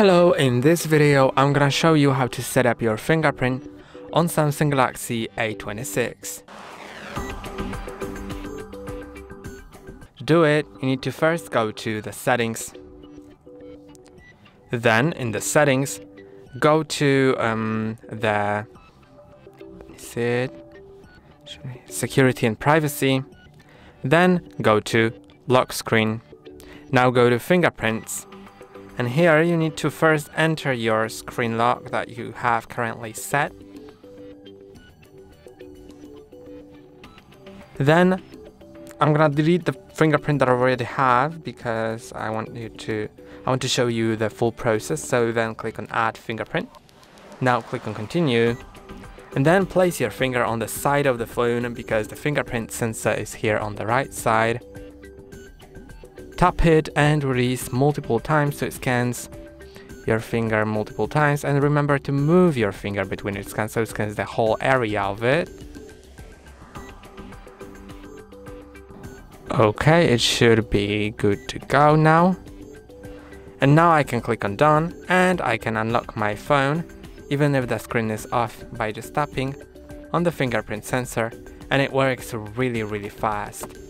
Hello, in this video I'm gonna show you how to set up your fingerprint on Samsung Galaxy A26. To do it, you need to first go to the settings. Then in the settings, go to um, the it, security and privacy. Then go to lock screen. Now go to fingerprints and here you need to first enter your screen lock that you have currently set. Then I'm gonna delete the fingerprint that I already have because I want you to I want to show you the full process so then click on add fingerprint. Now click on continue and then place your finger on the side of the phone because the fingerprint sensor is here on the right side Tap it and release multiple times so it scans your finger multiple times and remember to move your finger between it scans so it scans the whole area of it. Okay, it should be good to go now. And now I can click on done and I can unlock my phone even if the screen is off by just tapping on the fingerprint sensor and it works really really fast.